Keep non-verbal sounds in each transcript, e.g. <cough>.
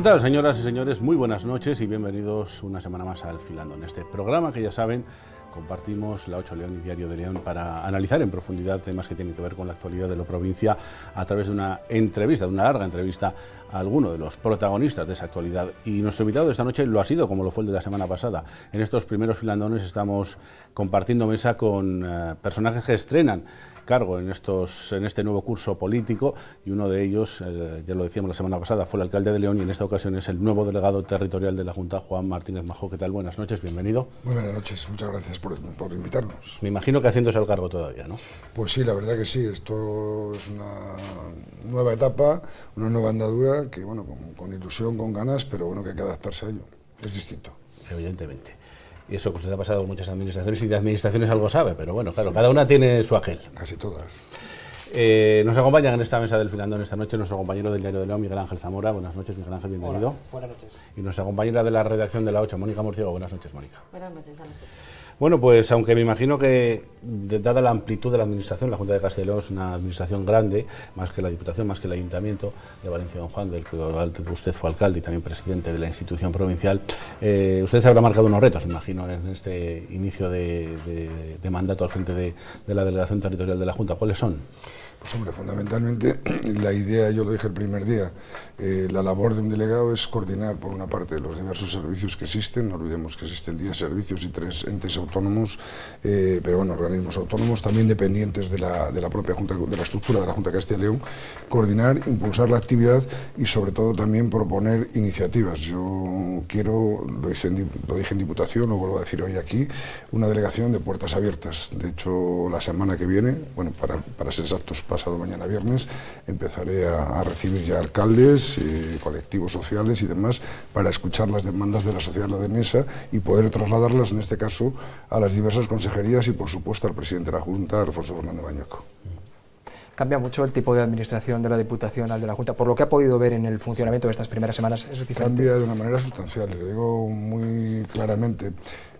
¿Qué tal, señoras y señores? Muy buenas noches y bienvenidos una semana más al Filando. En este programa que ya saben, compartimos la 8 León y Diario de León para analizar en profundidad temas que tienen que ver con la actualidad de la provincia a través de una entrevista, de una larga entrevista a alguno de los protagonistas de esa actualidad. Y nuestro invitado de esta noche lo ha sido, como lo fue el de la semana pasada. En estos primeros filandones estamos compartiendo mesa con eh, personajes que estrenan cargo en, estos, en este nuevo curso político y uno de ellos, eh, ya lo decíamos la semana pasada, fue el alcalde de León y en esta ocasión es el nuevo delegado territorial de la Junta, Juan Martínez Majo. ¿Qué tal? Buenas noches, bienvenido. Muy buenas noches, muchas gracias por, por invitarnos. Me imagino que haciéndose el cargo todavía, ¿no? Pues sí, la verdad que sí, esto es una nueva etapa, una nueva andadura que, bueno, con, con ilusión, con ganas, pero bueno, que hay que adaptarse a ello. Es distinto. Evidentemente. Y eso que usted ha pasado en muchas administraciones y de administraciones algo sabe, pero bueno, claro, cada una tiene su aquel. Casi todas. Eh, nos acompañan en esta mesa del Filandón esta noche nuestro compañero del Diario de León, Miguel Ángel Zamora. Buenas noches, Miguel Ángel, bienvenido. Hola, buenas noches. Y nuestra compañera de la redacción de la 8, Mónica Murciego. Buenas noches, Mónica. Buenas noches a. Bueno, pues aunque me imagino que, dada la amplitud de la administración, la Junta de León es una administración grande, más que la Diputación, más que el Ayuntamiento de Valencia Don Juan, del que usted fue alcalde y también presidente de la institución provincial, eh, usted se habrá marcado unos retos, me imagino, en este inicio de, mandato al frente de la Delegación Territorial de la Junta. ¿Cuáles son? Pues hombre, fundamentalmente <clears throat> la idea, yo lo dije el primer día, eh, la labor de un delegado es coordinar por una parte los diversos servicios que existen, no olvidemos que existen 10 servicios y tres entes autónomos, eh, pero bueno, organismos autónomos también dependientes de la, de la propia Junta, de la estructura de la Junta Castilla y León, coordinar, impulsar la actividad y sobre todo también proponer iniciativas. Yo quiero, lo, hice en lo dije en Diputación, lo vuelvo a decir hoy aquí, una delegación de puertas abiertas. De hecho, la semana que viene, bueno, para, para ser exactos, pasado mañana viernes, empezaré a, recibir ya alcaldes, eh, colectivos sociales y demás para escuchar las demandas de la sociedad ladenesa y poder trasladarlas, en este caso, a las diversas consejerías y, por supuesto, al presidente de la Junta, Alfonso Fernández Bañueco. Cambia mucho el tipo de administración de la Diputación al de la Junta. Por lo que ha podido ver en el funcionamiento de estas primeras semanas. Cambia de una manera sustancial, lo digo muy claramente.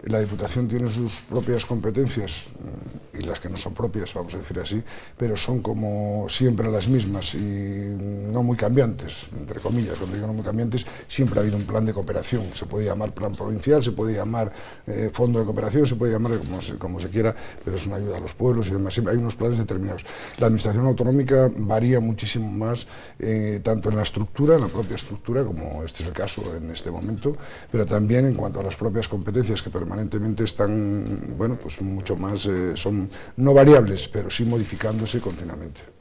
La Diputación tiene sus propias competencias mm, y las que no son propias, vamos a decir así, pero son como siempre las mismas y no muy cambiantes, entre comillas. Cuando digo no muy cambiantes, siempre ha habido un plan de cooperación. Se puede llamar plan provincial, se puede llamar eh, fondo de cooperación, se puede llamar como se, como se quiera, pero es una ayuda a los pueblos y demás. Siempre hay unos planes determinados. La administración autonómica varía muchísimo más, eh, tanto en la estructura, en la propia estructura, como este es el caso en este momento, pero también en cuanto a las propias competencias que permanentemente están, bueno, pues mucho más, eh, son no variables, pero sí modificándose continuamente.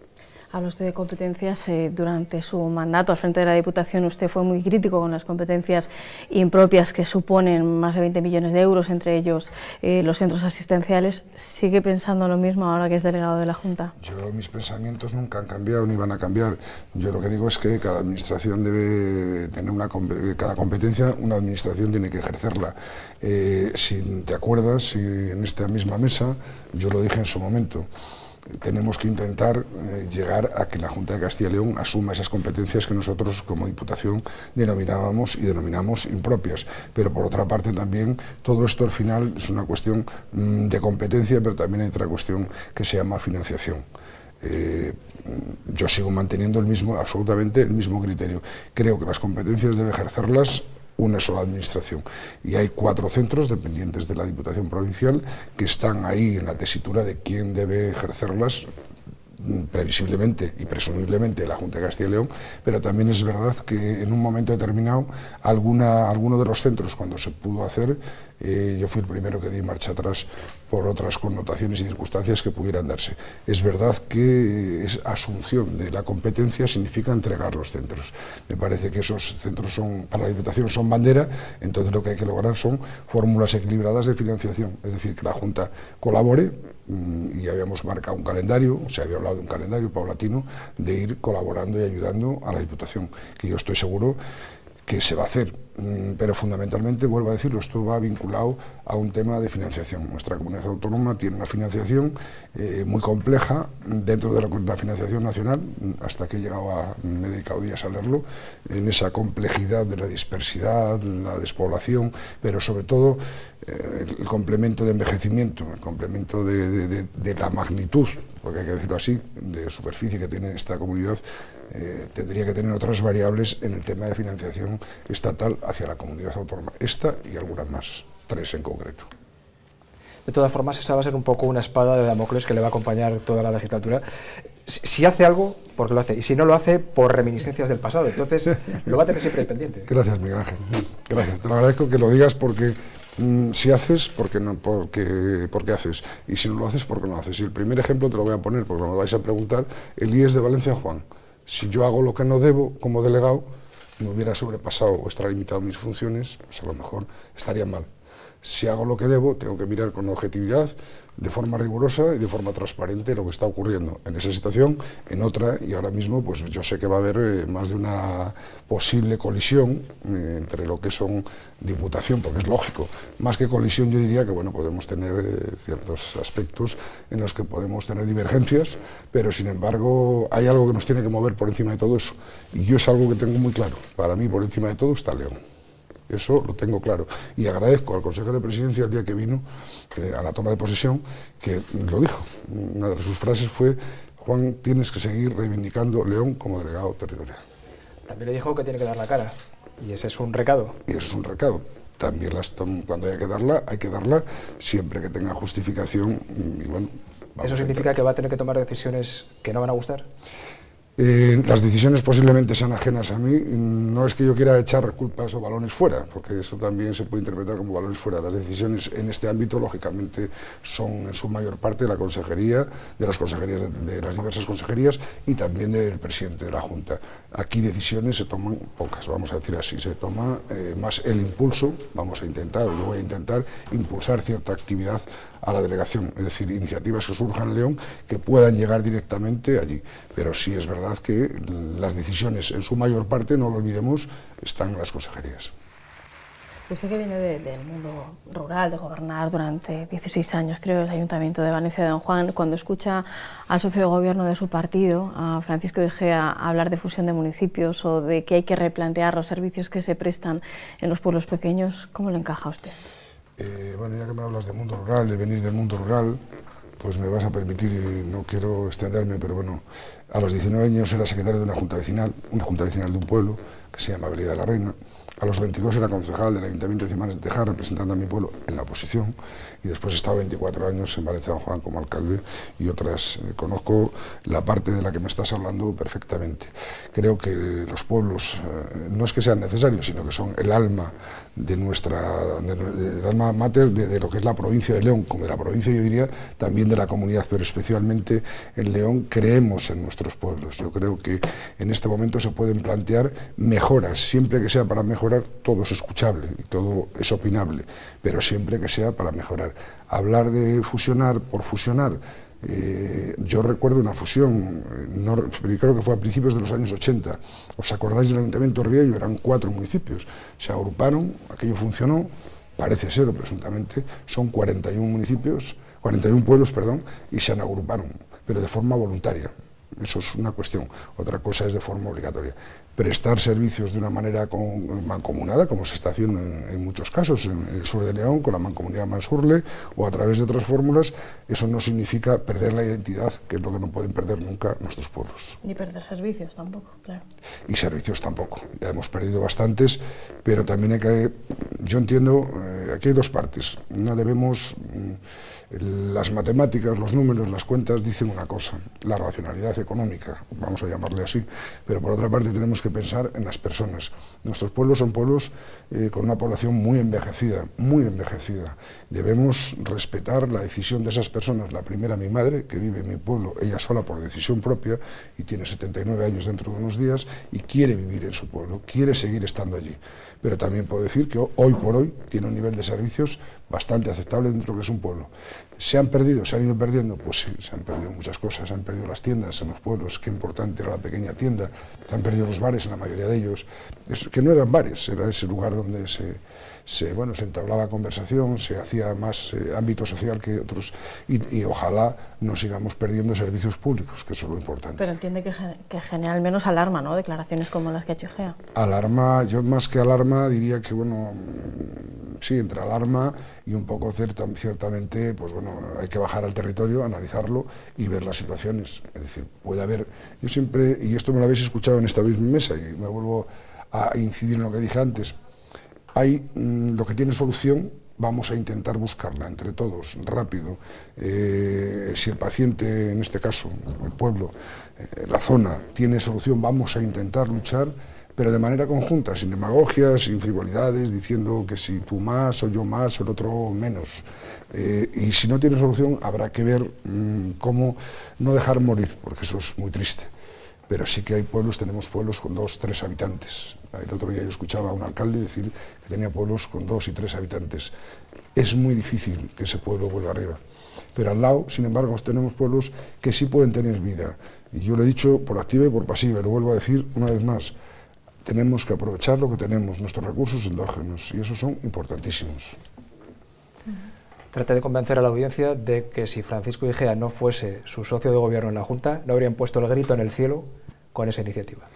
Habla usted de competencias. eh, durante su mandato al frente de la Diputación usted fue muy crítico con las competencias impropias que suponen más de 20 millones de euros, entre ellos eh, los centros asistenciales. ¿Sigue pensando lo mismo ahora que es delegado de la Junta? Yo, mis pensamientos nunca han cambiado ni van a cambiar. Yo lo que digo es que cada administración debe tener una cada competencia, una administración tiene que ejercerla. Eh, si te acuerdas, si en esta misma mesa, yo lo dije en su momento, tenemos que intentar eh, llegar a que la Junta de Castilla y León asuma esas competencias que nosotros como Diputación denominábamos y denominamos impropias. Pero por otra parte también todo esto al final es una cuestión mm, de competencia, pero también hay otra cuestión que se llama financiación. Eh, yo sigo manteniendo el mismo, absolutamente el mismo criterio. Creo que las competencias debe ejercerlas una sola administración. Y hay cuatro centros dependientes de la Diputación Provincial que están ahí en la tesitura de quién debe ejercerlas previsiblemente y presumiblemente la Junta de Castilla y León, pero también es verdad que en un momento determinado alguna, alguno de los centros cuando se pudo hacer, eh, yo fui el primero que di marcha atrás por otras connotaciones y circunstancias que pudieran darse. Es verdad que es asunción de la competencia significa entregar los centros. Me parece que esos centros son, para la Diputación son bandera, entonces lo que hay que lograr son fórmulas equilibradas de financiación, es decir, que la Junta colabore y habíamos marcado un calendario, se había hablado de un calendario paulatino de ir colaborando y ayudando a la Diputación, que yo estoy seguro que se va a hacer, Mm, pero fundamentalmente, vuelvo a decirlo, esto va vinculado a un tema de financiación. Nuestra comunidad autónoma tiene una financiación eh, muy compleja dentro de la, la financiación nacional, mm, hasta que he llegado a, me he dedicado días a leerlo, en esa complejidad de la dispersidad, la despoblación, pero sobre todo el complemento de envejecimiento, el complemento de, de- de- de la magnitud, porque hay que decirlo así, de superficie que tiene esta comunidad eh, tendría que tener otras variables en el tema de financiación estatal hacia la comunidad autónoma. Esta y algunas más, tres en concreto. De todas formas, esa va a ser un poco una espada de Damocles que le va a acompañar toda la legislatura. Si hace algo, porque lo hace. Y si no lo hace, por reminiscencias del pasado. Entonces, lo va a tener siempre pendiente. Gracias, Miguel Ángel. Gracias. Te lo agradezco que lo digas porque si haces, porque no, porque, porque haces. Y si no lo haces, porque no lo haces. Y el primer ejemplo te lo voy a poner, porque me vais a preguntar, el IES de Valencia Juan. Si yo hago lo que no debo como delegado, me hubiera sobrepasado o extralimitado mis funciones, pues a lo mejor estaría mal si hago lo que debo, tengo que mirar con objetividad, de forma rigurosa y de forma transparente lo que está ocurriendo en esa situación, en otra, y ahora mismo pues yo sé que va a haber eh, más de una posible colisión eh, entre lo que son diputación, porque es lógico, más que colisión yo diría que bueno, podemos tener eh, ciertos aspectos en los que podemos tener divergencias, pero sin embargo hay algo que nos tiene que mover por encima de todo eso, y yo es algo que tengo muy claro, para mí por encima de todo está León. Eso lo tengo claro. Y agradezco al consejero de presidencia el día que vino eh, a la toma de posesión, que lo dijo. Una de sus frases fue, Juan, tienes que seguir reivindicando León como delegado territorial. También le dijo que tiene que dar la cara. Y ese es un recado. Y eso es un recado. También las cuando haya que darla, hay que darla siempre que tenga justificación. Y bueno, ¿Eso significa que va a tener que tomar decisiones que no van a gustar? Eh, las decisiones posiblemente sean ajenas a mí. No es que yo quiera echar culpas o balones fuera, porque eso también se puede interpretar como balones fuera. Las decisiones en este ámbito, lógicamente, son en su mayor parte de la consejería, de las consejerías de, las diversas consejerías y también del presidente de la Junta. Aquí decisiones se toman pocas, vamos a decir así. Se toma eh, más el impulso, vamos a intentar, o yo voy a intentar impulsar cierta actividad a la delegación, es decir, iniciativas que surjan en León que puedan llegar directamente allí. Pero sí es verdad que las decisiones, en su mayor parte, no lo olvidemos, están en las consejerías. Usted que viene del mundo rural, de gobernar durante 16 años, creo, el Ayuntamiento de Valencia de Don Juan, cuando escucha al socio de gobierno de su partido, a Francisco de Gea, hablar de fusión de municipios o de que hay que replantear los servicios que se prestan en los pueblos pequeños, ¿cómo le encaja a usted? Eh, bueno, ya que me hablas de mundo rural, de venir del mundo rural, pues me vas a permitir, no quiero extenderme, pero bueno, a los 19 años era secretario de una junta vecinal, una junta vecinal de un pueblo que se llama Belida de la Reina. A los 22 era concejal del Ayuntamiento de Cimanes de Tejar, representando a mi pueblo en la oposición, y después he estado 24 años en Valencia Don Juan como alcalde y otras. Eh, conozco la parte de la que me estás hablando perfectamente. Creo que los pueblos eh, no es que sean necesarios, sino que son el alma de nuestra, el alma mater de, lo que es la provincia de León, como de la provincia yo diría también de la comunidad, pero especialmente en León creemos en nuestros pueblos. Yo creo que en este momento se pueden plantear mejoras, siempre que sea para mejorar todo es escuchable y todo es opinable, pero siempre que sea para mejorar. Hablar de fusionar por fusionar, eh, yo recuerdo una fusión, no, creo que fue a principios de los años 80. ¿Os acordáis del Ayuntamiento de Riello? Eran cuatro municipios. Se agruparon, aquello funcionó, parece ser, presuntamente, son 41 municipios, 41 pueblos, perdón, y se han agruparon, pero de forma voluntaria. Eso es una cuestión. Otra cosa es de forma obligatoria prestar servicios de una manera mancomunada, como se está haciendo en, muchos casos, en el sur de León, con la mancomunidad Mansurle, o a través de otras fórmulas, eso no significa perder la identidad, que es lo que no pueden perder nunca nuestros pueblos. Ni perder servicios tampoco, claro. Y servicios tampoco. Ya hemos perdido bastantes, pero también hay que... Yo entiendo, eh, aquí hay dos partes. No debemos... Mm, las matemáticas, los números, las cuentas dicen una cosa, la racionalidad económica, vamos a llamarle así, pero por otra parte tenemos que pensar en las personas. Nuestros pueblos son pueblos eh, con una población muy envejecida, muy envejecida. Debemos respetar la decisión de esas personas. La primera, mi madre, que vive en mi pueblo, ella sola por decisión propia y tiene 79 años dentro de unos días y quiere vivir en su pueblo, quiere seguir estando allí. Pero también puedo decir que hoy por hoy tiene un nivel de servicios bastante aceptable dentro que es un pueblo. ¿Se han perdido? ¿Se han ido perdiendo? Pues sí, se han perdido muchas cosas. Se han perdido las tiendas en los pueblos, qué importante era la pequeña tienda. Se han perdido los bares en la mayoría de ellos, que no eran bares, era ese lugar donde se, se, bueno, se entablaba conversación, se hacía más eh, ámbito social que otros y, ojalá no sigamos perdiendo servicios públicos, que eso es lo importante. Pero entiende que, que genera al menos alarma, ¿no? Declaraciones como las que ha hecho Egea. Alarma, yo más que alarma diría que, bueno, mm, sí, entre alarma y un poco ciertamente, pues bueno, hay que bajar al territorio, analizarlo y ver las situaciones. Es decir, puede haber, yo siempre, y esto me lo habéis escuchado en esta misma mesa y me vuelvo a incidir en lo que dije antes, hay mm, lo que tiene solución, vamos a intentar buscarla entre todos, rápido. Eh, si el paciente, en este caso, el pueblo, eh, la zona, tiene solución, vamos a intentar luchar, pero de manera conjunta, sin demagogias, sin frivolidades, diciendo que si tú más o yo más o el otro menos. Eh, y si no tiene solución, habrá que ver mm, cómo no dejar morir, porque eso es muy triste pero sí que hay pueblos, tenemos pueblos con dos, tres habitantes. El otro día yo escuchaba a un alcalde decir que tenía pueblos con dos y tres habitantes. Es muy difícil que ese pueblo vuelva arriba. Pero al lado, sin embargo, tenemos pueblos que sí pueden tener vida. Y yo lo he dicho por activa y por pasiva, lo vuelvo a decir una vez más. Tenemos que aprovechar lo que tenemos, nuestros recursos endógenos, y esos son importantísimos. Trate de convencer a la audiencia de que si Francisco Igea no fuese su socio de gobierno en la Junta, no habrían puesto el grito en el cielo con esa iniciativa.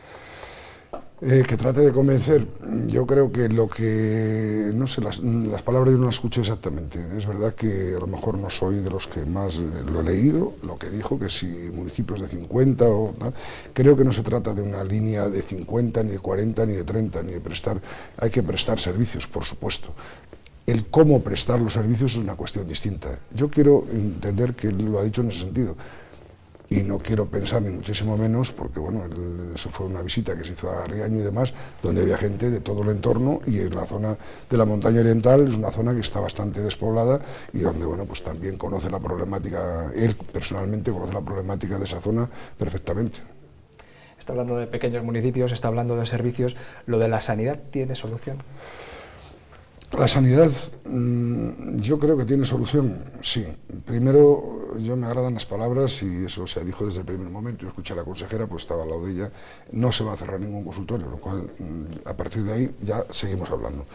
Eh, que trate de convencer. Yo creo que lo que, no sé, las, palabras yo no las escuché exactamente. Es verdad que a lo mejor no soy de los que más lo he leído, lo que dijo, que si municipios de 50 o tal. Creo que no se trata de una línea de 50, ni de 40, ni de 30, ni de prestar. Hay que prestar servicios, por supuesto el cómo prestar los servicios es una cuestión distinta. Yo quiero entender que lo ha dicho en ese sentido. Y no quiero pensar ni muchísimo menos, porque bueno, eso fue una visita que se hizo a Riaño y demás, donde había gente de todo el entorno y en la zona de la montaña oriental es una zona que está bastante despoblada y donde bueno, pues también conoce la problemática, él personalmente conoce la problemática de esa zona perfectamente. Está hablando de pequeños municipios, está hablando de servicios. ¿Lo de la sanidad tiene solución? La sanidad mm, yo creo que tiene solución, sí. Primero, yo me agradan las palabras y eso se dijo desde el primer momento. Yo escuché a la consejera, pues estaba al lado de ella. No se va a cerrar ningún consultorio, lo cual mm, a partir de ahí ya seguimos hablando.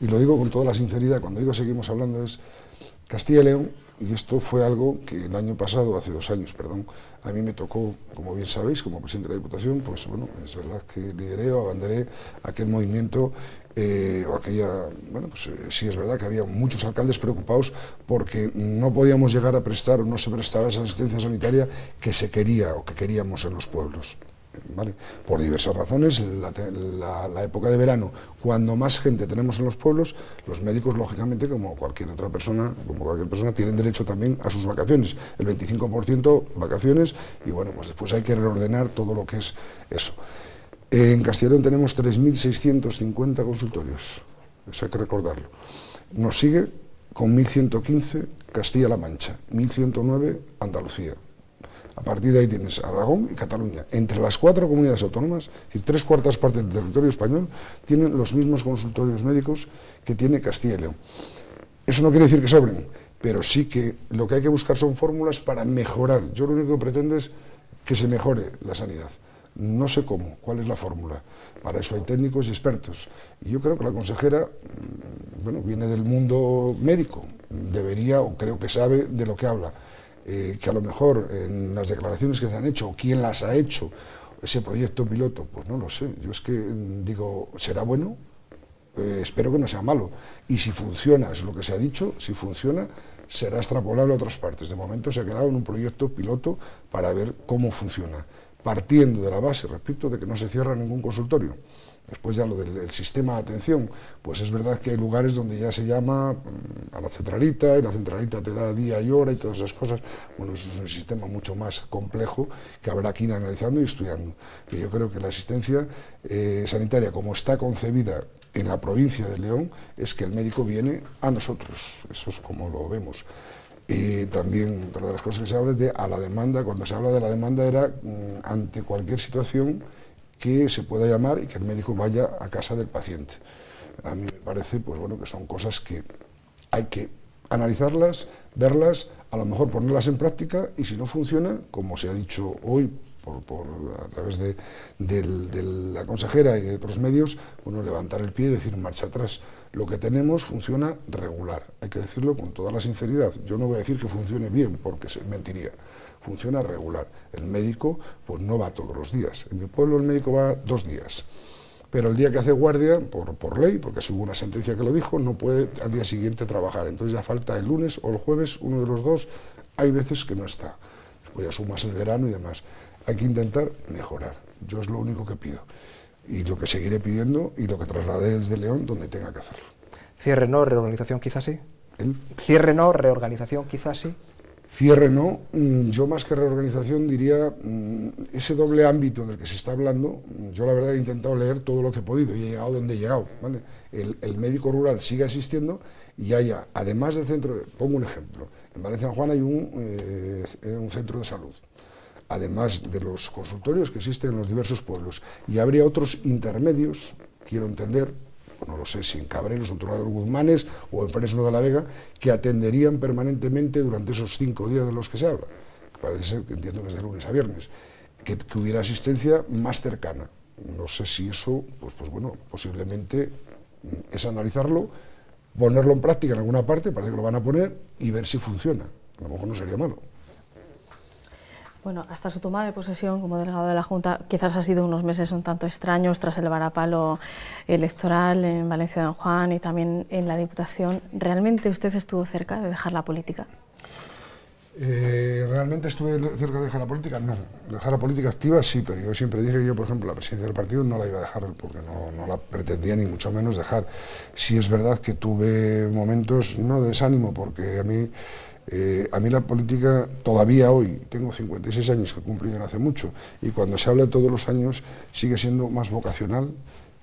Y lo digo con toda la sinceridad, cuando digo seguimos hablando es Castilla y León, y esto fue algo que el año pasado, hace dos años, perdón, a mí me tocó, como bien sabéis, como presidente de la Diputación, pues bueno, es verdad que lideré o abanderé aquel movimiento eh, aquella, bueno, pues eh, sí es verdad que había muchos alcaldes preocupados porque no podíamos llegar a prestar o no se prestaba esa asistencia sanitaria que se quería o que queríamos en los pueblos. ¿Vale? Por diversas razones, la, época de verano, cuando más gente tenemos en los pueblos, los médicos, lógicamente, como cualquier otra persona, como cualquier persona, tienen derecho también a sus vacaciones. El 25% vacaciones y bueno, pues después hay que reordenar todo lo que es eso. En Castellón tenemos 3.650 consultorios, eso hay que recordarlo. Nos sigue con 1.115 Castilla-La Mancha, 1.109 Andalucía. A partir de ahí tienes Aragón y Cataluña. Entre las cuatro comunidades autónomas, es decir, tres cuartas partes del territorio español, tienen los mismos consultorios médicos que tiene Castilla y León. Eso no quiere decir que sobren, pero sí que lo que hay que buscar son fórmulas para mejorar. Yo lo único que pretendo es que se mejore la sanidad. No sé cómo, cuál es la fórmula. Para eso hay técnicos y expertos. Y yo creo que la consejera, mm, bueno, viene del mundo médico, debería o creo que sabe de lo que habla. Eh, que a lo mejor en las declaraciones que se han hecho, o quién las ha hecho, ese proyecto piloto, pues no lo sé. Yo es que mm, digo, ¿será bueno? Eh, espero que no sea malo. Y si funciona, es lo que se ha dicho, si funciona, será extrapolable a otras partes. De momento se ha quedado en un proyecto piloto para ver cómo funciona partiendo de la base, repito, de que no se cierra ningún consultorio. Después ya lo del sistema de atención, pues es verdad que hay lugares donde ya se llama mm, a la centralita y la centralita te da día y hora y todas esas cosas. Bueno, eso es un sistema mucho más complejo que habrá que ir analizando y estudiando. Yo creo que la asistencia eh, sanitaria, como está concebida en la provincia de León, es que el médico viene a nosotros. Eso es como lo vemos. Y también otra de las cosas que se habla es de a la demanda, cuando se habla de la demanda era mm, ante cualquier situación que se pueda llamar y que el médico vaya a casa del paciente. A mí me parece pues bueno, que son cosas que hay que analizarlas, verlas, a lo mejor ponerlas en práctica y si no funciona, como se ha dicho hoy por, a través de, la consejera y de otros medios, bueno, levantar el pie y decir marcha atrás. Lo que tenemos funciona regular, hay que decirlo con toda la sinceridad. Yo no voy a decir que funcione bien, porque se mentiría. Funciona regular. El médico pues no va todos los días. En mi pueblo el médico va dos días pero el día que hace guardia, por, ley, porque hubo una sentencia que lo dijo, no puede al día siguiente trabajar. Entonces ya falta el lunes o el jueves, uno de los dos, hay veces que no está. Después ya sumas el verano y demás. Hay que intentar mejorar. Yo es lo único que pido. Y lo que seguiré pidiendo y lo que trasladé desde León donde tenga que hacerlo. Cierre no, reorganización quizás sí. Cierre no, reorganización quizás sí. Cierre no, mm, yo más que reorganización diría mm, ese doble ámbito del que se está hablando, mm, yo la verdad he intentado leer todo lo que he podido y he llegado donde he llegado. ¿vale? El, médico rural sigue existiendo y haya, además del centro, pongo un ejemplo, en Valencia Juan hay un, eh, un centro de salud, además de los consultorios que existen en los diversos pueblos, y habría otros intermedios, quiero entender, no lo sé, si en Cabreros, en Torrador Guzmanes o en Fresno de la Vega, que atenderían permanentemente durante esos cinco días de los que se habla. Parece ser que entiendo que es de lunes a viernes, que, hubiera asistencia más cercana. No sé si eso, pues, pues bueno, posiblemente es analizarlo, ponerlo en práctica en alguna parte, parece que lo van a poner, y ver si funciona. A lo mejor no sería malo. Bueno, hasta su toma de posesión como delegado de la Junta quizás ha sido unos meses un tanto extraños tras el varapalo electoral en Valencia de Don Juan y también en la Diputación. ¿Realmente usted estuvo cerca de dejar la política? Eh, ¿Realmente estuve cerca de dejar la política? No. Dejar la política activa sí, pero yo siempre dije que yo, por ejemplo, la presidencia del partido no la iba a dejar porque no, no la pretendía ni mucho menos dejar. Sí es verdad que tuve momentos, no de desánimo, porque a mí eh, a mí la política, todavía hoy, tengo 56 años que he cumplido hace mucho, y cuando se habla todos los años sigue siendo más vocacional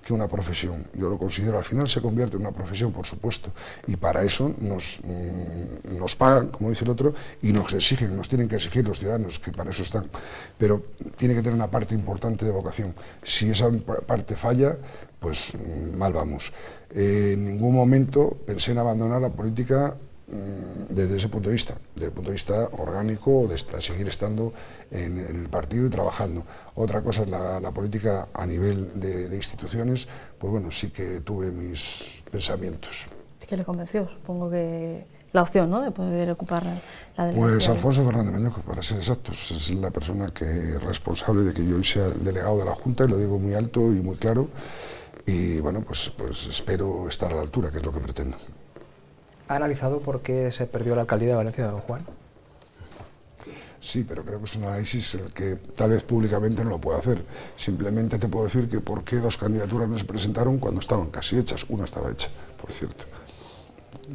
que una profesión. Yo lo considero, al final se convierte en una profesión, por supuesto, y para eso nos, mm, nos pagan, como dice el otro, y nos exigen, nos tienen que exigir los ciudadanos, que para eso están. Pero tiene que tener una parte importante de vocación. Si esa parte falla, pues mm, mal vamos. Eh, en ningún momento pensé en abandonar la política desde ese punto de vista, desde el punto de vista orgánico, de seguir estando en, el partido y trabajando. Otra cosa es la, política a nivel de, instituciones, pues bueno, sí que tuve mis pensamientos. ¿Qué le convenció? Supongo que la opción ¿no? de poder ocupar la delegación. Pues Alfonso Fernández Mañoco, para ser exactos, es la persona que es responsable de que yo sea el delegado de la Junta, y lo digo muy alto y muy claro, y bueno, pues, pues espero estar a la altura, que es lo que pretendo. ¿Ha analizado por qué se perdió la alcaldía de Valencia de Don Juan? Sí, pero creo que es un análisis el que tal vez públicamente no lo puedo hacer. Simplemente te puedo decir que por qué dos candidaturas no se presentaron cuando estaban casi hechas. Una estaba hecha, por cierto.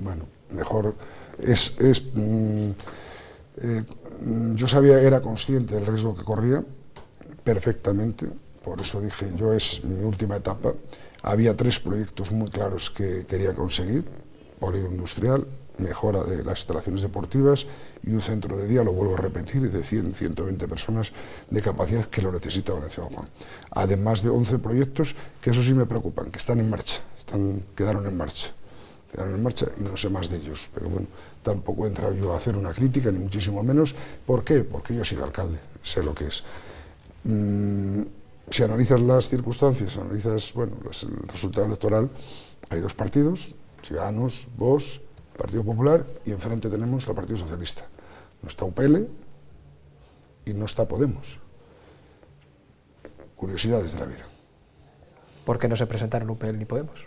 Bueno, mejor es... Mm, eh, yo sabía, era consciente del riesgo que corría perfectamente, por eso dije, yo es mi última etapa. Había tres proyectos muy claros que quería conseguir, polígono industrial, mejora de las instalaciones deportivas y un centro de día, lo vuelvo a repetir, de 100, 120 personas de capacidad que lo necesita Valencia Juan. Además de 11 proyectos que eso sí me preocupan, que están en marcha, están, quedaron en marcha. Quedaron en marcha y no sé más de ellos, pero bueno, tampoco he entrado yo a hacer una crítica, ni muchísimo menos. ¿Por qué? Porque yo he alcalde, sé lo que es. Mm, si analizas las circunstancias, analizas bueno, el resultado electoral, hay dos partidos, Ciudadanos, Vos, Partido Popular y enfrente tenemos al Partido Socialista. No está UPL y no está Podemos. Curiosidades de la vida. ¿Por qué no se presentaron UPL ni Podemos?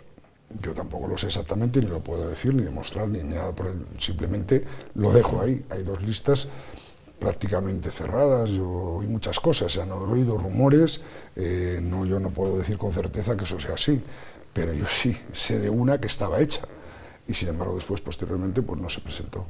Yo tampoco lo sé exactamente, ni lo puedo decir, ni demostrar, ni nada por el, Simplemente lo dejo ahí. Hay dos listas prácticamente cerradas, yo oí muchas cosas, se han oído rumores, eh, no, yo no puedo decir con certeza que eso sea así, pero yo sí sé de una que estaba hecha y sin embargo después posteriormente pues no se presentó.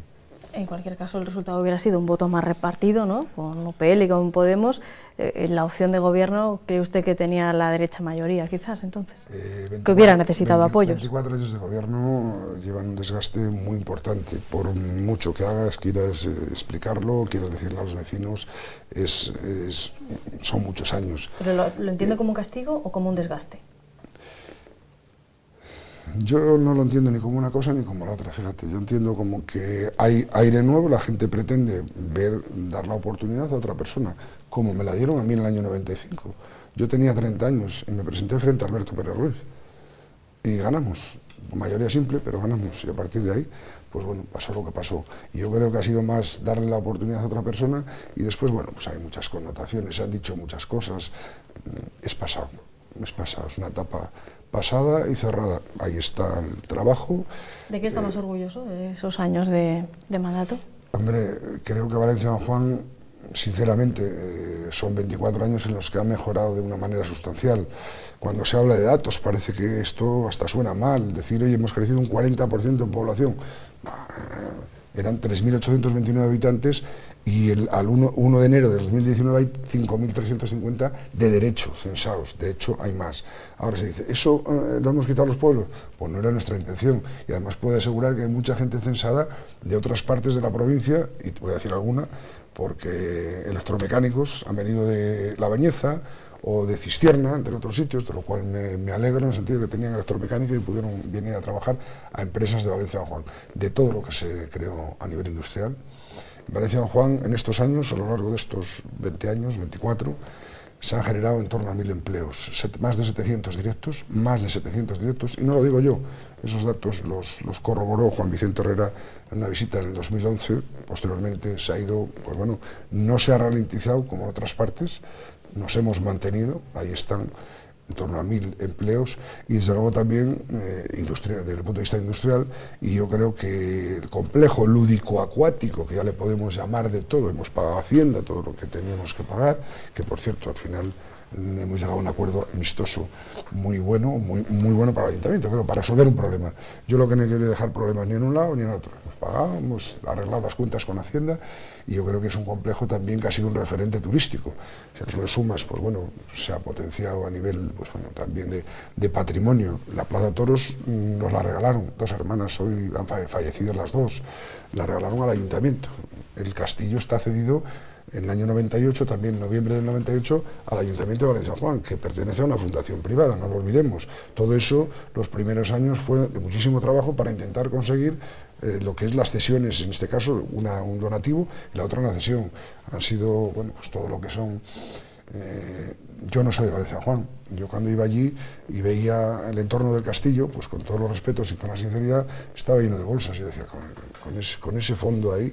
En cualquier caso el resultado hubiera sido un voto más repartido, ¿no? Con UPL y con Podemos. Eh, en la opción de gobierno, ¿cree usted que tenía la derecha mayoría quizás entonces? Eh, que hubiera necesitado apoyos. 24 años de gobierno llevan un desgaste muy importante. Por mucho que hagas, quieras eh, explicarlo, quiero decirle a los vecinos, es, son muchos años. ¿Pero lo, lo entiende como un castigo o como un desgaste? Yo no lo entiendo ni como una cosa ni como la otra, fíjate. Yo entiendo como que hay aire nuevo, la gente pretende ver, dar la oportunidad a otra persona, como me la dieron a mí en el año 95. Yo tenía 30 años y me presenté frente a Alberto Pérez Ruiz y ganamos. Mayoría simple, pero ganamos. Y a partir de ahí, pues bueno, pasó lo que pasó. Y yo creo que ha sido más darle la oportunidad a otra persona y después, bueno, pues hay muchas connotaciones, se han dicho muchas cosas. Es pasado, es pasado, es una etapa pasada y cerrada. Ahí está el trabajo. ¿De qué está más orgulloso de esos años de, de mandato? Hombre, creo que Valencia Don Juan, sinceramente, eh, son 24 años en los que ha mejorado de una manera sustancial. Cuando se habla de datos parece que esto hasta suena mal, decir, oye, hemos crecido un 40% en población. Eran 3.829 habitantes y el, al 1, de enero de 2019 hay 5.350 de derecho censados, de hecho hay más. Ahora se dice, ¿eso eh, lo hemos quitado a los pueblos? Pues no era nuestra intención y además puedo asegurar que hay mucha gente censada de otras partes de la provincia, y te voy a decir alguna, porque electromecánicos han venido de La Bañeza, o de Cistierna, entre otros sitios, de lo cual me, alegro en el sentido de que tenían electromecánica y pudieron venir a trabajar a empresas de Valencia Juan, de todo lo que se creó a nivel industrial. Valencia Don Juan, en estos años, a lo largo de estos 20 años, 24, se han generado en torno a mil empleos, más de 700 directos, más de 700 directos, y no lo digo yo, esos datos los, los, corroboró Juan Vicente Herrera en una visita en el 2011, posteriormente se ha ido, pues bueno, no se ha ralentizado como en otras partes, nos hemos mantenido, ahí están en torno a mil empleos y desde luego también eh, desde el punto de vista industrial y yo creo que el complejo lúdico acuático que ya le podemos llamar de todo hemos pagado hacienda todo lo que teníamos que pagar que por cierto al final hemos llegado a un acuerdo amistoso muy bueno muy, muy bueno para el ayuntamiento creo para resolver un problema yo lo que no quiero dejar problemas ni en un lado ni en otro hemos pagado hemos arreglado las cuentas con hacienda y yo creo que es un complejo también que ha sido un referente turístico. Si lo sumas, pues bueno, se ha potenciado a nivel pues bueno, también de, de patrimonio. La Plaza Toros mm, nos la regalaron, dos hermanas hoy han fallecido las dos, la regalaron al ayuntamiento. El castillo está cedido en el año 98, también en noviembre del 98, al Ayuntamiento de Valencia Juan, que pertenece a una fundación privada, no lo olvidemos. Todo eso, los primeros años, fue de muchísimo trabajo para intentar conseguir eh, lo que es las cesiones, en este caso una, un donativo y la otra una cesión. Han sido, bueno, pues todo lo que son... Eh, yo no soy de Valencia Juan, yo cuando iba allí y veía el entorno del castillo, pues con todos los respetos y con la sinceridad, estaba lleno de bolsas. Y decía, con, ese, con ese, fondo ahí,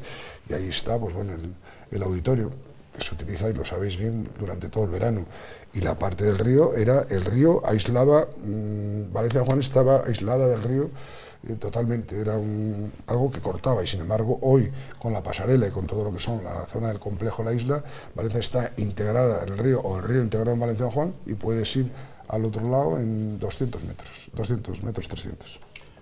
y ahí está, pues bueno, el, el auditorio se utiliza, y lo sabéis bien, durante todo el verano. Y la parte del río era, el río aislaba, mmm, Valencia Juan estaba aislada del río eh, totalmente, era un, algo que cortaba y sin embargo hoy con la pasarela y con todo lo que son la zona del complejo la isla, Valencia está integrada en el río o el río integrado en Valencia Juan y puedes ir al otro lado en 200 metros, 200 metros, 300.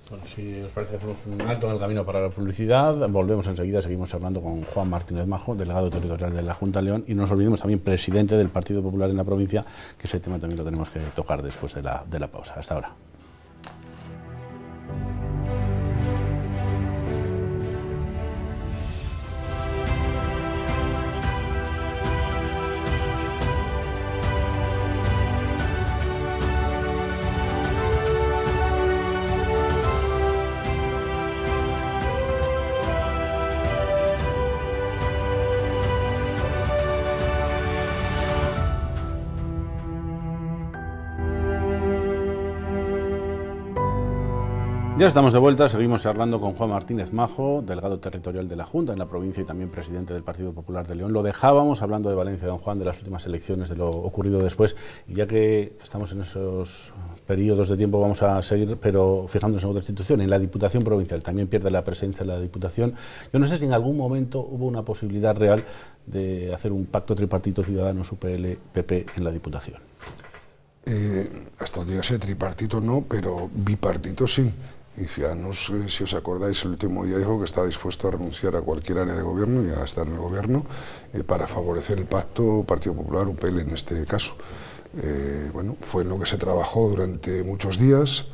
Bueno, si os parece, hacemos un alto en el camino para la publicidad. Volvemos enseguida, seguimos hablando con Juan Martínez Majo, delegado territorial de la Junta de León, y no nos olvidemos también presidente del Partido Popular en la provincia, que ese tema también lo tenemos que tocar después de la, de la pausa. Hasta ahora. Estamos de vuelta, seguimos hablando con Juan Martínez Majo, delegado territorial de la Junta en la provincia y también presidente del Partido Popular de León. Lo dejábamos hablando de Valencia, don Juan, de las últimas elecciones, de lo ocurrido después, y ya que estamos en esos periodos de tiempo vamos a seguir, pero fijándonos en otra institución, en la Diputación Provincial, también pierde la presencia de la Diputación. Yo no sé si en algún momento hubo una posibilidad real de hacer un pacto tripartito Ciudadanos-UPL-PP en la Diputación. Eh, hasta donde yo sé, tripartito no, pero bipartito sí. Y Ciudadanos, eh, si os acordáis, el último día dijo que estaba dispuesto a renunciar a cualquier área de gobierno y a estar en el gobierno eh, para favorecer el pacto Partido Popular, UPL en este caso. Eh, bueno, fue en lo que se trabajó durante muchos días,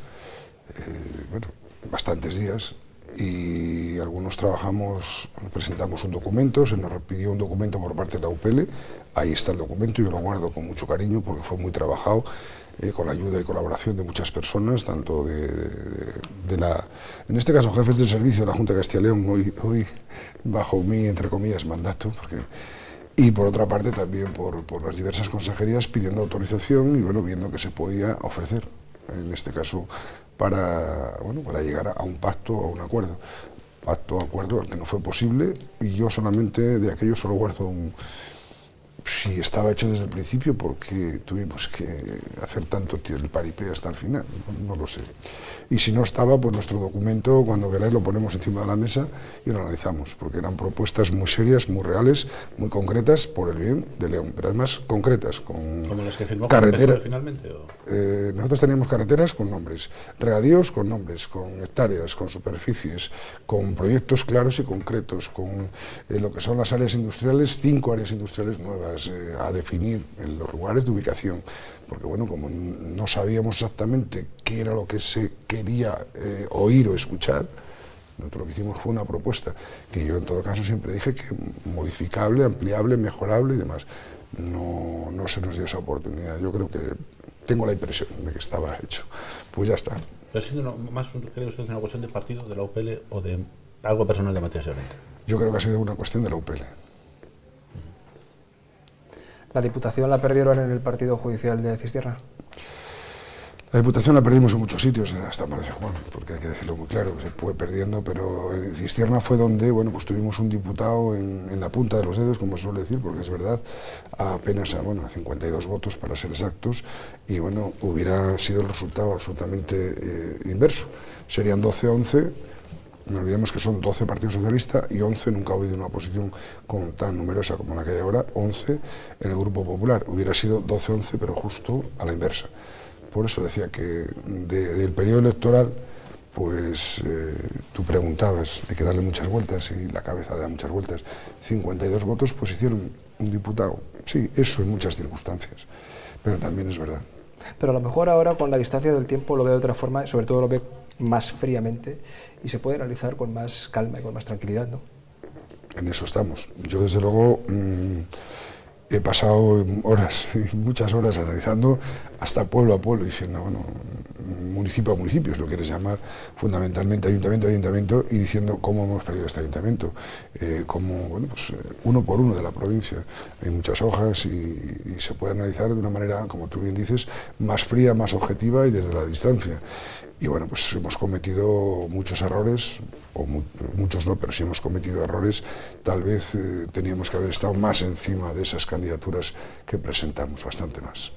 eh, bueno, bastantes días, y algunos trabajamos, presentamos un documento, se nos pidió un documento por parte de la UPL, ahí está el documento, yo lo guardo con mucho cariño porque fue muy trabajado eh, con la ayuda y colaboración de muchas personas, tanto de, la, en este caso, jefes de servicio de la Junta de Castilla y León, hoy, bajo mi, entre comillas, mandato, porque y por otra parte también por, por, las diversas consejerías pidiendo autorización y bueno, viendo que se podía ofrecer, en este caso, para, bueno, para llegar a un pacto a un acuerdo. Pacto acuerdo que no fue posible y yo solamente de aquello solo guardo un, si estaba hecho desde el principio, porque tuvimos que hacer tanto el paripé hasta el final? No lo sé. Y si no estaba, pues nuestro documento, cuando queráis, lo ponemos encima de la mesa y lo analizamos, porque eran propuestas muy serias, muy reales, muy concretas por el bien de León, pero además concretas, con ¿Como las que firmó carreteras. finalmente? Eh, nosotros teníamos carreteras con nombres, regadíos con nombres, con hectáreas, con superficies, con proyectos claros y concretos, con eh, lo que son las áreas industriales, cinco áreas industriales nuevas eh, a definir en los lugares de ubicación, porque bueno, como no sabíamos exactamente qué era lo que se quería eh, oír o escuchar, nosotros lo que hicimos fue una propuesta, que yo en todo caso siempre dije que modificable, ampliable, mejorable y demás. No, no se nos dio esa oportunidad. Yo creo que tengo la impresión de que estaba hecho. Pues ya está. Pero siendo más, creo que es una cuestión de partido, de la UPL o de algo personal de Matías Llorente. Yo creo que ha sido una cuestión de la UPL. ¿La Diputación la perdieron en el partido judicial de Cistierna? La Diputación la perdimos en muchos sitios, hasta Marce Juan, porque hay que decirlo muy claro, se fue perdiendo, pero en Cistierna fue donde, bueno, pues tuvimos un diputado en, la punta de los dedos, como se suele decir, porque es verdad, apenas a, bueno, a 52 votos para ser exactos, y bueno, hubiera sido el resultado absolutamente eh, inverso. Serían 12-11 no olvidemos que son 12 partidos socialistas y 11, nunca ha habido una oposición tan numerosa como la que hay ahora, 11 en el Grupo Popular. Hubiera sido 12-11, pero justo a la inversa. Por eso decía que del periodo electoral, pues eh, tú preguntabas, hay que darle muchas vueltas y la cabeza da muchas vueltas. 52 votos, pues hicieron un diputado. Sí, eso en muchas circunstancias, pero también es verdad. Pero a lo mejor ahora con la distancia del tiempo lo veo de otra forma, sobre todo lo veo más fríamente y se puede analizar con más calma y con más tranquilidad, ¿no? En eso estamos. Yo desde luego mm, he pasado horas, <laughs> muchas horas analizando hasta pueblo a pueblo, diciendo, bueno, municipio a municipio, si lo quieres llamar, fundamentalmente ayuntamiento a ayuntamiento, y diciendo cómo hemos perdido este ayuntamiento, eh, como, bueno, pues eh, uno por uno de la provincia. Hay muchas hojas y, se puede analizar de una manera, como tú bien dices, más fría, más objetiva y desde la distancia. Y bueno, pues hemos cometido muchos errores, o muchos no, pero sí hemos cometido errores. Tal vez eh, teníamos que haber estado más encima de esas candidaturas que presentamos, bastante más.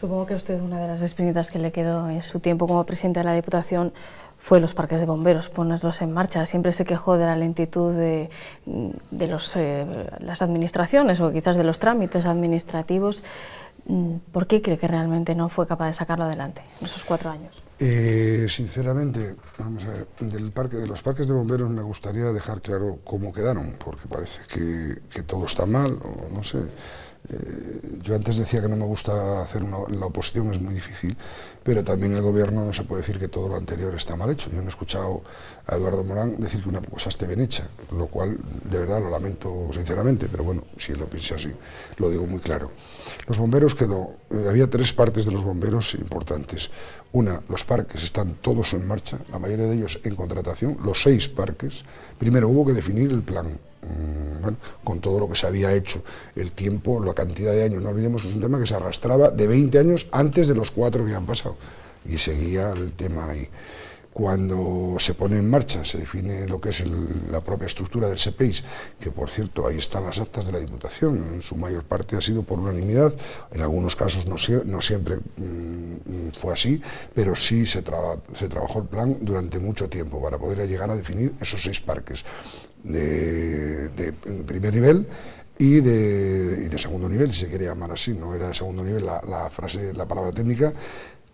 Supongo que a usted una de las espinitas que le quedó en su tiempo como presidente de la Diputación fue los parques de bomberos, ponerlos en marcha. Siempre se quejó de la lentitud de, los, eh, las administraciones o quizás de los trámites administrativos. Mm, ¿Por qué cree que realmente no fue capaz de sacarlo adelante en esos cuatro años? Eh, sinceramente, vamos a ver, del parque, de los parques de bomberos me gustaría dejar claro cómo quedaron, porque parece que, todo está mal, o no sé. Eh, yo antes decía que no me gusta hacer la oposición, es muy difícil, pero también el gobierno no se puede decir que todo lo anterior está mal hecho. Yo no he escuchado a Eduardo Morán decir que una cosa esté bien hecha, lo cual de verdad lo lamento sinceramente, pero bueno, si lo piensa así, lo digo muy claro. Los bomberos quedó, eh, había tres partes de los bomberos importantes. Una, los parques están todos en marcha, la mayoría de ellos en contratación, los seis parques. Primero hubo que definir el plan Mm, con todo lo que se había hecho, el tiempo, la cantidad de años, no olvidemos que es un tema que se arrastraba de 20 años antes de los cuatro que han pasado, y seguía el tema ahí. Cuando se pone en marcha, se define lo que es la propia estructura del SEPEIS, que por cierto ahí están las actas de la Diputación, en su mayor parte ha sido por unanimidad, en algunos casos no, siempre mm, fue así, pero sí se, se trabajó el plan durante mucho tiempo para poder llegar a definir esos seis parques de, primer nivel y de, segundo nivel, si se quiere llamar así, no era de segundo nivel la, frase, la palabra técnica,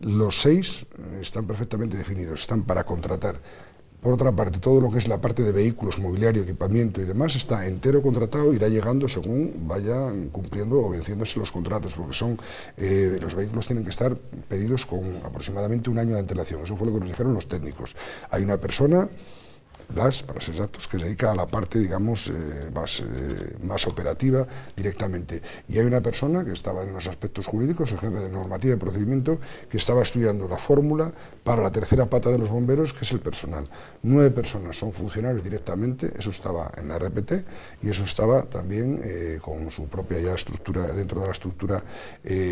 los seis están perfectamente definidos, están para contratar. Por otra parte, todo lo que es la parte de vehículos, mobiliario, equipamiento y demás está entero contratado, irá llegando según vayan cumpliendo o venciéndose los contratos, porque son eh, los vehículos tienen que estar pedidos con aproximadamente un año de antelación. Eso fue lo que nos dijeron los técnicos. Hay una persona Blas, para ser exactos, que se dedica a la parte, digamos, eh, más, eh, más operativa directamente. Y hay una persona que estaba en los aspectos jurídicos, el jefe de normativa y procedimiento, que estaba estudiando la fórmula para la tercera pata de los bomberos, que es el personal. Nueve personas son funcionarios directamente, eso estaba en la RPT y eso estaba también eh, con su propia ya estructura, dentro de la estructura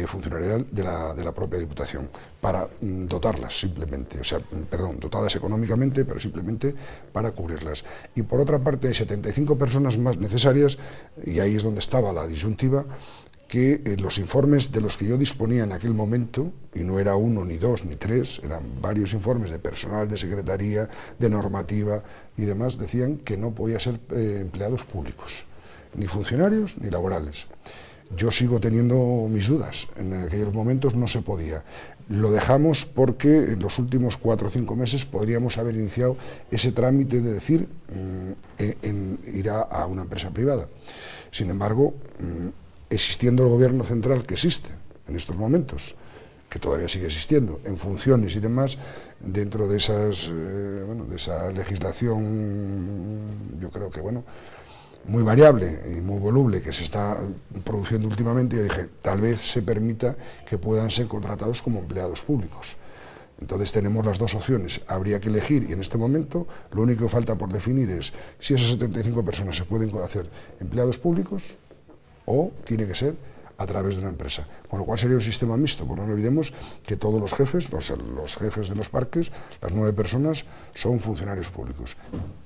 funcionarial de la, de la propia Diputación, para mm, dotarlas simplemente, o sea, perdón, dotadas económicamente, pero simplemente para cubrirlas. Y por otra parte, hay 75 personas más necesarias, y ahí es donde estaba la disyuntiva, que eh, los informes de los que yo disponía en aquel momento, y no era uno, ni dos, ni tres, eran varios informes de personal, de secretaría, de normativa y demás, decían que no podía ser eh, empleados públicos, ni funcionarios ni laborales. Yo sigo teniendo mis dudas, en aquellos momentos no se podía. Lo dejamos porque en los últimos cuatro o cinco meses podríamos haber iniciado ese trámite de decir mm, en, irá a una empresa privada. Sin embargo, mm, existiendo el gobierno central que existe en estos momentos, que todavía sigue existiendo, en funciones y demás, dentro de, esas, eh, de esa legislación, yo creo que, bueno, muy variable y muy voluble que se está produciendo últimamente, yo dije, tal vez se permita que puedan ser contratados como empleados públicos. Entonces tenemos las dos opciones, habría que elegir y en este momento lo único que falta por definir es si esas 75 personas se pueden hacer empleados públicos o tiene que ser a través de una empresa. Con lo cual sería un sistema mixto, porque no olvidemos que todos los jefes, los, los, jefes de los parques, las nueve personas, son funcionarios públicos.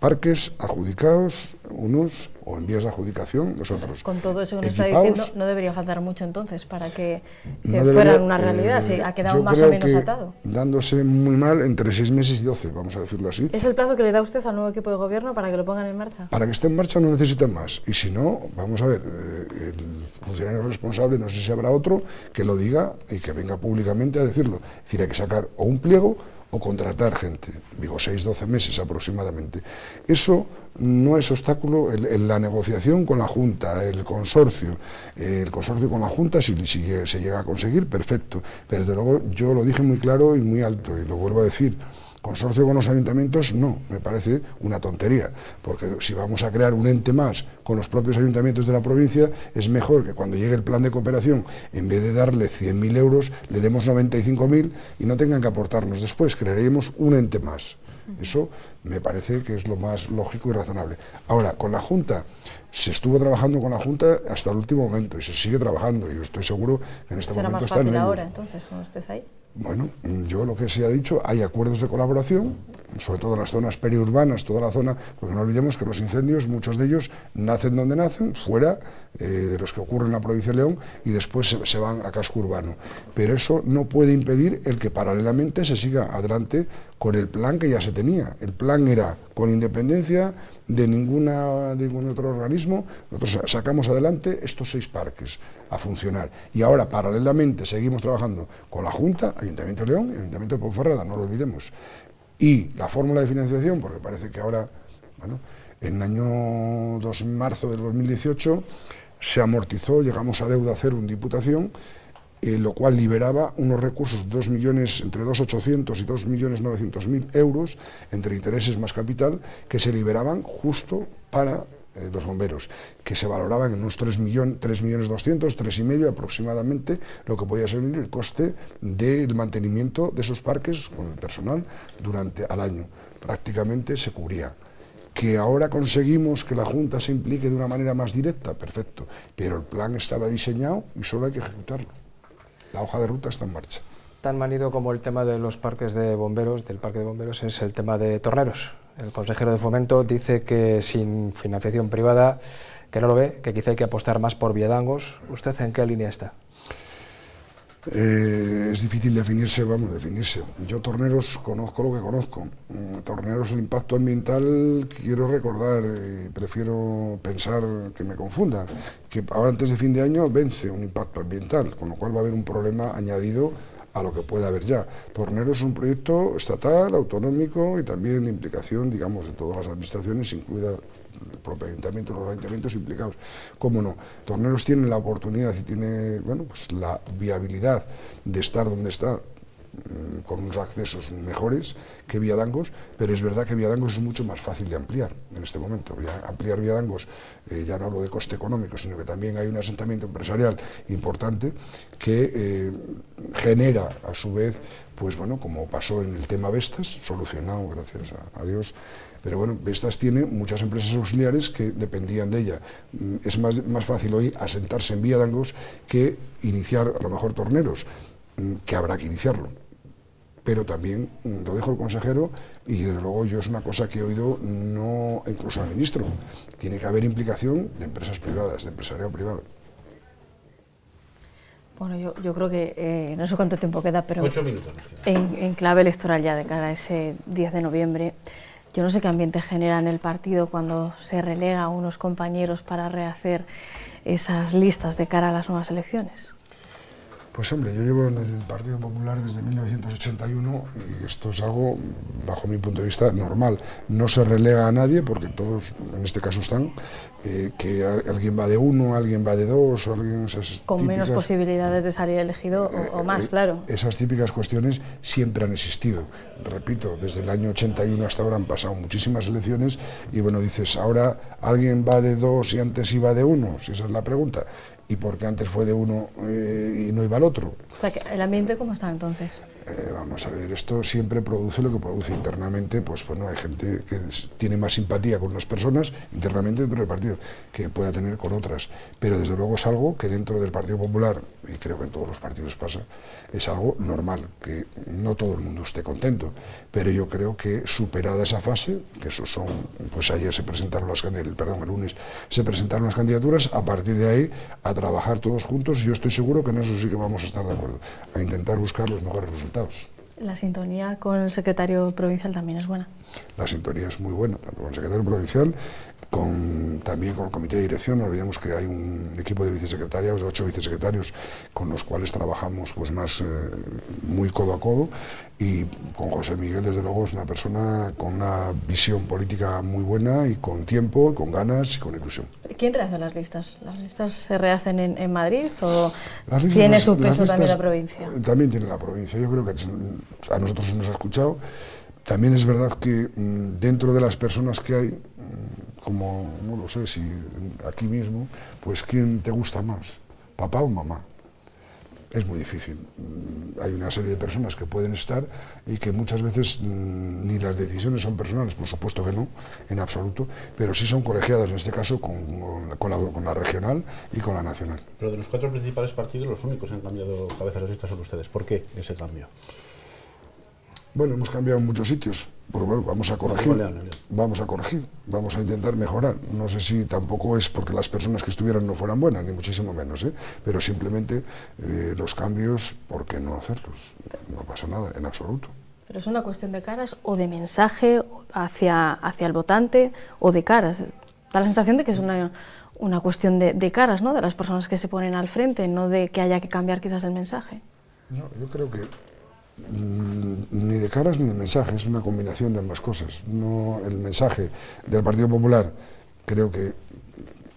Parques adjudicados, unos, o en vías de adjudicación, nosotros. Con todo eso que nos está diciendo, no debería faltar mucho entonces para que, fuera una realidad, eh, ha quedado más o menos atado. Dándose muy mal entre seis meses y doce, vamos a decirlo así. ¿Es el plazo que le da usted al nuevo equipo de gobierno para que lo pongan en marcha? Para que esté en marcha no necesitan más. Y si no, vamos a ver, eh, el funcionario responsable no sé si habrá otro, que lo diga y que venga públicamente a decirlo. Es decir, hay que sacar o un pliego o contratar gente, digo 6, 12 meses aproximadamente. Eso no es obstáculo en, la negociación con la Junta, el consorcio. el consorcio con la Junta, si, si, se llega a conseguir, perfecto. Pero desde luego yo lo dije muy claro y muy alto, y lo vuelvo a decir, Consorcio con los ayuntamientos, no, me parece una tontería, porque si vamos a crear un ente más con los propios ayuntamientos de la provincia, es mejor que cuando llegue el plan de cooperación, en vez de darle 100.000 euros, le demos 95.000 y no tengan que aportarnos después, crearemos un ente más. Eso me parece que es lo más lógico y razonable. Ahora, con la Junta, se estuvo trabajando con la Junta hasta el último momento y se sigue trabajando y yo estoy seguro que en este momento está en ahora, entonces, usted ahí? Bueno, yo lo que se ha dicho, hay acuerdos de colaboración, sobre todo en las zonas periurbanas, toda la zona, porque no olvidemos que los incendios, muchos de ellos nacen donde nacen, fuera eh, de los que ocurren en la provincia de León, y después se, van a casco urbano. Pero eso no puede impedir el que paralelamente se siga adelante con el plan que ya se tenía. El plan era con independencia de, ninguna, de ningún otro organismo, nosotros sacamos adelante estos seis parques a funcionar. Y ahora, paralelamente, seguimos trabajando con la Junta, Ayuntamiento de León y Ayuntamiento de Ponferrada, no lo olvidemos. Y la fórmula de financiación, porque parece que ahora, bueno, en el año 2, marzo del 2018 se amortizó, llegamos a deuda cero en Diputación, eh, lo cual liberaba unos recursos de 2 millones, entre 2.800 y 2.900.000 euros, entre intereses más capital, que se liberaban justo para eh, los bomberos, que se valoraban en unos 3 millones, 3 millones 200, 3 y medio aproximadamente, lo que podía ser el coste del mantenimiento de esos parques con el personal durante al año. Prácticamente se cubría que ahora conseguimos que la Junta se implique de una manera más directa, perfecto, pero el plan estaba diseñado y solo hay que ejecutarlo la hoja de ruta está en marcha. Tan manido como el tema de los parques de bomberos, del parque de bomberos, es el tema de torneros. El consejero de fomento dice que sin financiación privada, que no lo ve, que quizá hay que apostar más por viedangos. ¿Usted en qué línea está? Eh, es difícil definirse, vamos, definirse. Yo torneros conozco lo que conozco. Mm, torneros el impacto ambiental quiero recordar, y prefiero pensar que me confunda, que ahora antes de fin de año vence un impacto ambiental, con lo cual va a haber un problema añadido a lo que pueda haber ya. Torneros es un proyecto estatal, autonómico y también de implicación, digamos, de todas las administraciones, incluida el propio ayuntamiento, los ayuntamientos implicados. ¿Cómo no? Torneros tiene la oportunidad y tiene, bueno, pues la viabilidad de estar donde está mm, con unos accesos mejores que Villadangos, pero es verdad que Villadangos es mucho más fácil de ampliar en este momento. Ampliar Villadangos, eh, ya no hablo de coste económico, sino que también hay un asentamiento empresarial importante que eh, genera a su vez, pues bueno, como pasó en el tema Vestas, solucionado gracias a Dios, pero bueno, Vestas tiene muchas empresas auxiliares que dependían de ella. Mm, es más, más fácil hoy asentarse en Villadangos que iniciar a lo mejor torneros, mm, que habrá que iniciarlo. Pero también mm, lo dejo el consejero y desde luego yo es una cosa que he oído no incluso al ministro. Tiene que haber implicación de empresas privadas, de empresariado privado. Bueno, yo, yo creo que eh, no sé cuánto tiempo queda, pero Ocho minutos en, en clave electoral ya de cara a ese 10 de noviembre, yo no sé qué ambiente genera en el partido cuando se relega a unos compañeros para rehacer esas listas de cara a las nuevas elecciones. Pues hombre, yo llevo en el Partido Popular desde 1981 y esto es algo, bajo mi punto de vista, normal. No se relega a nadie, porque todos en este caso están, eh, que alguien va de uno, alguien va de dos, o alguien... Esas Con menos posibilidades de salir elegido o, o más, eh, claro. Esas típicas cuestiones siempre han existido. Repito, desde el año 81 hasta ahora han pasado muchísimas elecciones y bueno, dices, ahora alguien va de dos y antes iba de uno, si esa es la pregunta y porque antes fue de uno eh, y no iba al otro. O sea, ¿el ambiente cómo está entonces? Eh, vamos a ver, esto siempre produce lo que produce internamente, pues bueno, hay gente que tiene más simpatía con unas personas internamente dentro del partido que pueda tener con otras, pero desde luego es algo que dentro del Partido Popular, y creo que en todos los partidos pasa, es algo normal, que no todo el mundo esté contento, pero yo creo que superada esa fase, que eso son, pues ayer se presentaron las el, perdón, el lunes se presentaron las candidaturas, a partir de ahí a trabajar todos juntos, yo estoy seguro que en eso sí que vamos a estar de acuerdo, a intentar buscar los mejores resultados. La sintonía con el secretario provincial también es buena. La sintonía es muy buena, tanto con el secretario provincial con, también con el comité de dirección, no olvidemos que hay un equipo de vicesecretarios, de ocho vicesecretarios, con los cuales trabajamos pues más eh, muy codo a codo, y con José Miguel, desde luego, es una persona con una visión política muy buena y con tiempo, con ganas y con ilusión. ¿Quién rehace las listas? ¿Las listas se rehacen en, Madrid o tiene su peso también la provincia? También tiene la provincia, yo creo que a nosotros se nos ha escuchado. También es verdad que mm, dentro de las personas que hay, como, no lo sé, si aquí mismo, pues ¿quién te gusta más? ¿Papá o mamá? Es muy difícil. Mm, hay una serie de personas que pueden estar y que muchas veces mm, ni las decisiones son personales, por supuesto que no, en absoluto, pero sí son colegiadas, en este caso con, con, la, regional y con la nacional. Pero de los cuatro principales partidos, los únicos que han cambiado cabezas de lista son ustedes. ¿Por qué ese cambio? Bueno, hemos cambiado en muchos sitios, pero bueno, vamos a corregir, vamos a corregir, vamos a intentar mejorar. No sé si tampoco es porque las personas que estuvieran no fueran buenas, ni muchísimo menos, ¿eh? pero simplemente eh, los cambios, ¿por qué no hacerlos? No pasa nada, en absoluto. Pero es una cuestión de caras o de mensaje hacia, hacia el votante o de caras. Da la sensación de que es una, una cuestión de, de caras, ¿no? De las personas que se ponen al frente, no de que haya que cambiar quizás el mensaje. No, yo creo que ni de caras ni de mensajes, es una combinación de ambas cosas. No, el mensaje del Partido Popular creo que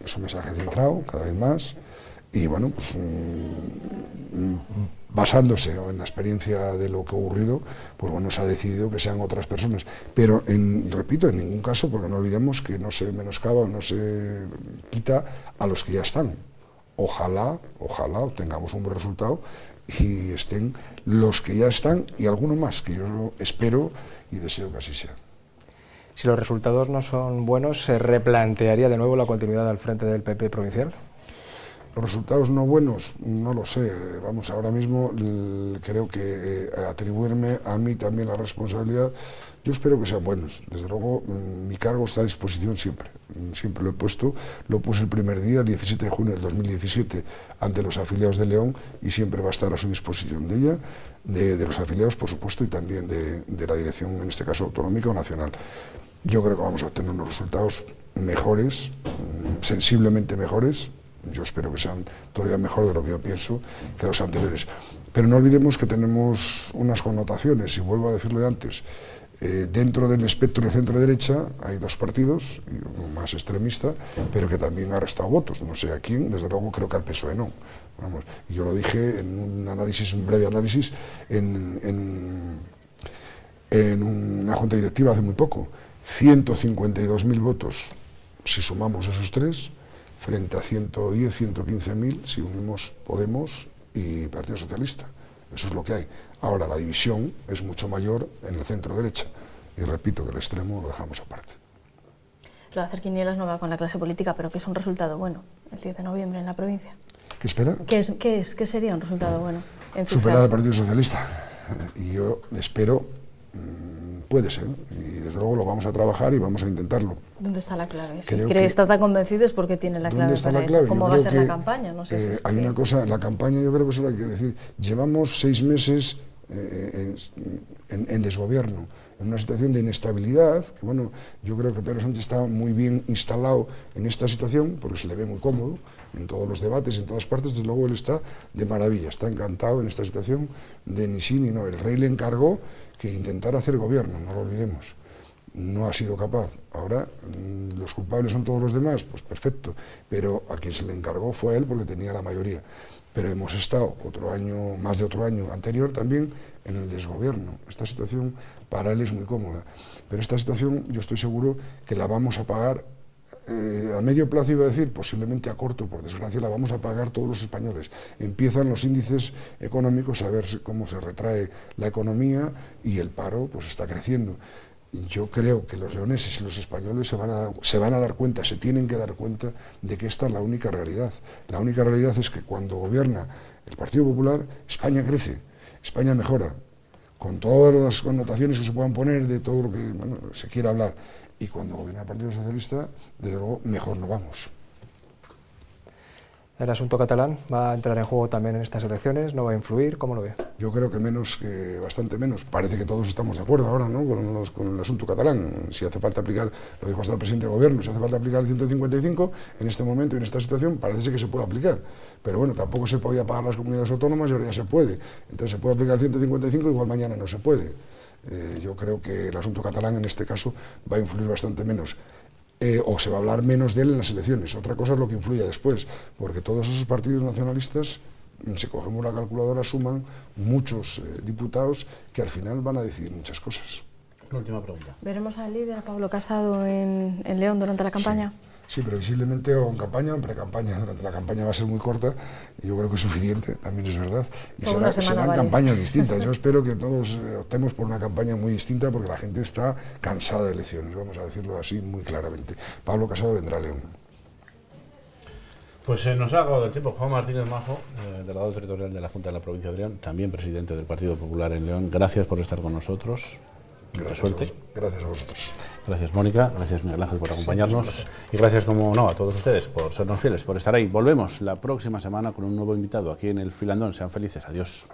es un mensaje centrado cada vez más y bueno, pues, mm, basándose en la experiencia de lo que ha ocurrido, pues bueno, se ha decidido que sean otras personas. Pero, en, repito, en ningún caso, porque no olvidemos que no se menoscaba o no se quita a los que ya están. Ojalá, ojalá obtengamos un buen resultado y estén los que ya están y alguno más, que yo espero y deseo que así sea. Si los resultados no son buenos, ¿se replantearía de nuevo la continuidad al frente del PP provincial? Los resultados no buenos, no lo sé. Vamos, ahora mismo creo que eh, atribuirme a mí también la responsabilidad, yo espero que sean buenos. Desde luego, mm, mi cargo está a disposición siempre. Mm, siempre lo he puesto. Lo puse el primer día, el 17 de junio del 2017, ante los afiliados de León y siempre va a estar a su disposición de ella, de, los afiliados, por supuesto, y también de, de la dirección, en este caso autonómica o nacional. Yo creo que vamos a obtener unos resultados mejores, mm, sensiblemente mejores, yo espero que sean todavía mejor de lo que yo pienso que los anteriores. Pero no olvidemos que tenemos unas connotaciones, y vuelvo a decirlo de antes, Eh, dentro del espectro de centro-derecha hay dos partidos, uno más extremista, pero que también ha restado votos. No sé a quién, desde luego creo que al PSOE no. Vamos, yo lo dije en un análisis, un breve análisis, en, en, en una junta directiva hace muy poco. 152.000 votos si sumamos esos tres, frente a 110, 115.000 si unimos Podemos y Partido Socialista. Eso es lo que hay. Ahora, la división es mucho mayor en el centro derecha. Y repito que el extremo lo dejamos aparte. Lo de hacer quinielas no va con la clase política, pero que es un resultado bueno el 10 de noviembre en la provincia. ¿Qué espera? ¿Qué, es, qué, es, qué sería un resultado bueno? En Superar al Partido Socialista. Y yo espero, mmm, puede ser, y desde luego lo vamos a trabajar y vamos a intentarlo. ¿Dónde está la clave? Si cree que está tan convencido es porque tiene la clave está para la clave? eso. ¿Cómo Yo va a creo ser que, la campaña? No sé eh, si hay una cosa, la campaña yo creo que eso hay que decir. Llevamos seis meses eh, en, en, desgobierno, en una situación de inestabilidad, que bueno, yo creo que Pedro Sánchez está muy bien instalado en esta situación, porque se le ve muy cómodo en todos los debates, en todas partes, desde luego él está de maravilla, está encantado en esta situación de ni sí ni no. El rey le encargó que intentara hacer gobierno, no lo olvidemos. No ha sido capaz. Ahora, mm, los culpables son todos los demás, pues perfecto. Pero a quien se le encargó fue él porque tenía la mayoría pero hemos estado otro año, más de otro año anterior también en el desgobierno. Esta situación para él es muy cómoda, pero esta situación yo estoy seguro que la vamos a pagar eh, a medio plazo iba a decir, posiblemente a corto, por desgracia, la vamos a pagar todos los españoles. Empiezan los índices económicos a ver cómo se retrae la economía y el paro pues está creciendo yo creo que los leoneses y los españoles se van, a, se van a dar cuenta, se tienen que dar cuenta de que esta es la única realidad. La única realidad es que cuando gobierna el Partido Popular, España crece, España mejora, con todas las connotaciones que se puedan poner de todo lo que se quiera hablar. Y cuando gobierna el Partido Socialista, desde luego, mejor no vamos. ¿El asunto catalán va a entrar en juego también en estas elecciones? ¿No va a influir? ¿Cómo lo ve? Yo creo que menos, que bastante menos. Parece que todos estamos de acuerdo ahora ¿no? con, los, con el asunto catalán. Si hace falta aplicar, lo dijo hasta el presidente de gobierno, si hace falta aplicar el 155, en este momento y en esta situación parece que se puede aplicar. Pero bueno, tampoco se podía pagar las comunidades autónomas y ahora ya se puede. Entonces se puede aplicar el 155, igual mañana no se puede. Eh, yo creo que el asunto catalán en este caso va a influir bastante menos. Eh, o se va a hablar menos de él en las elecciones. Otra cosa es lo que influya después, porque todos esos partidos nacionalistas, mm, si cogemos la calculadora, suman muchos eh, diputados que al final van a decidir muchas cosas. Una última pregunta. ¿Veremos al líder, Pablo Casado, en, en León durante la campaña? Sí. Sí, previsiblemente o en campaña o en pre-campaña. Durante la campaña va a ser muy corta y yo creo que es suficiente, también es verdad. Y será, serán vale. campañas distintas. <laughs> Yo espero que todos eh, optemos por una campaña muy distinta porque la gente está cansada de elecciones, vamos a decirlo así muy claramente. Pablo Casado vendrá a León. Pues se eh, nos ha acabado el tiempo. Juan Martínez Majo, eh, delegado territorial de la Junta de la Provincia de León, también presidente del Partido Popular en León. Gracias por estar con nosotros. Gracias suerte. A gracias a vosotros. Gracias Mónica, gracias Miguel Ángel por acompañarnos sí, y gracias como no a todos ustedes por sernos fieles, por estar ahí. Volvemos la próxima semana con un nuevo invitado aquí en el Filandón. Sean felices. Adiós.